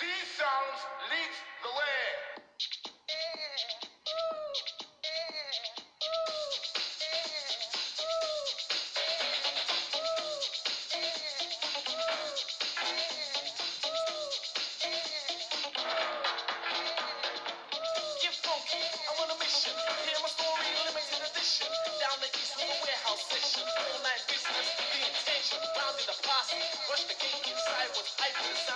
These sounds lead the way. Get funky, I'm on a mission. Hear my story, limited edition. Down the east warehouse business, the intention. The the gate inside with the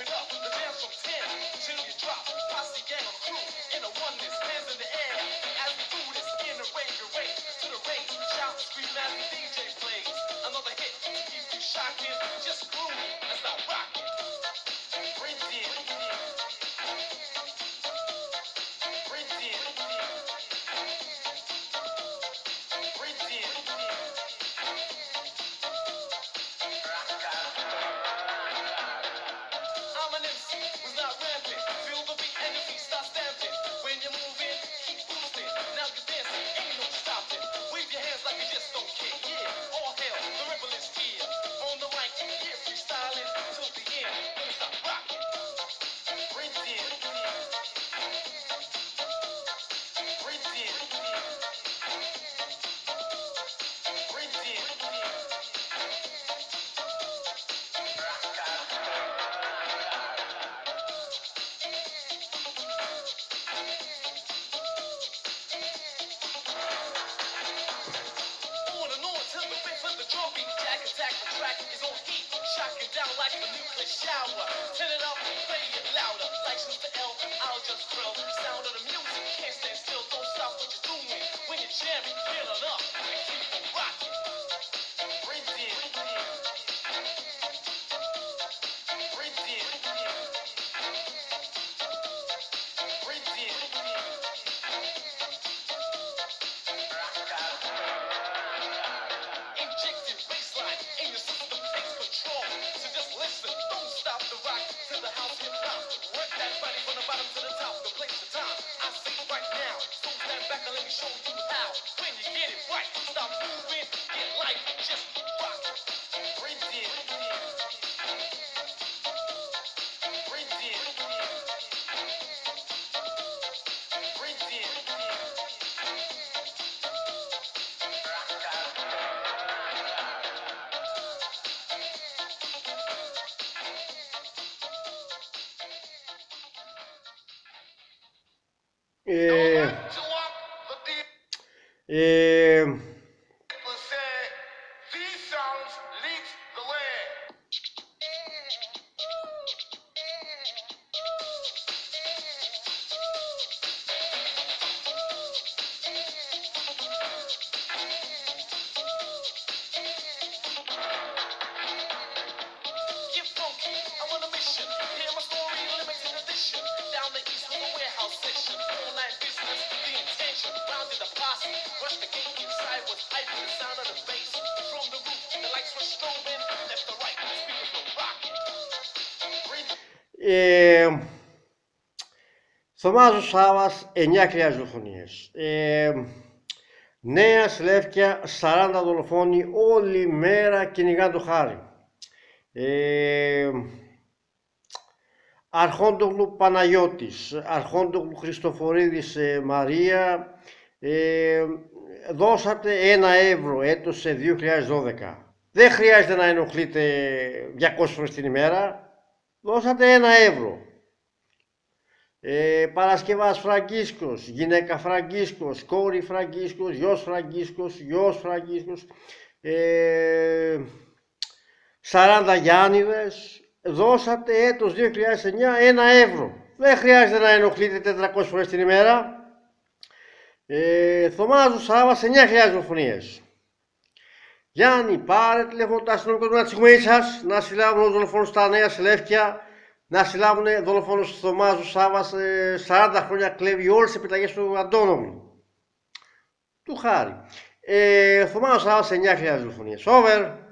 it up, the dance from 10 till you drop. Posse gang crew in a oneness, hands in the air. As we do this in a rage, a rage to the rage. Shout, scream as the DJ plays. Another hit keep you shocking. Just groove was not rampant. Feel the beat, energy, stop stamping. When you're moving. Attack, attack, retracting his own heat. Shock you down like a nuclear shower. Turn it up, play it louder. License to L, I'll just thrill. Sound place to É, é, inside was hype with the sound of the bass. From the roof, the lights were strobing. Left to right, the speakers were rocking. Breathe ε, Θωμάζος Σάβας, 9.000 δολοφονίες. Ε, Νέα Σλεύκια, 40 δολοφόνοι, όλη μέρα κυνηγά το χάρι. Ε, Αρχόντογλου Παναγιώτης, Αρχόντογλου Χριστοφορίδης ε, Μαρία, ε, δώσατε ένα ευρώ έτος σε 2012. Δεν χρειάζεται να ενοχλείτε 200 φορές την ημέρα, δώσατε ένα ευρώ. Ε, Παρασκευάς Φραγκίσκος, γυναίκα Φραγκίσκος, κόρη Φραγκίσκος, γιος Φραγκίσκος, γιος Φραγκίσκος, ε, 40 Γιάννηδες, δώσατε έτος 2009 ένα ευρώ. Δεν χρειάζεται να ενοχλείτε 400 φορές την ημέρα. Ε, Θωμάζου Σάββας 9.000 δολοφονίες. Γιάννη, πάρε τηλέφωνο το αστυνομικό του Νατσιγμέη σας να συλλάβουν τους δολοφόνους στα νέα Σελεύκια, να συλλάβουν δολοφόνους Θωμάζου Σάββας, ε, 40 χρόνια κλέβει όλες τις επιταγές του Αντώνομου. Του χάρη. Ε, Θωμάς Σαράς 9.000 δολοφονίες. Over.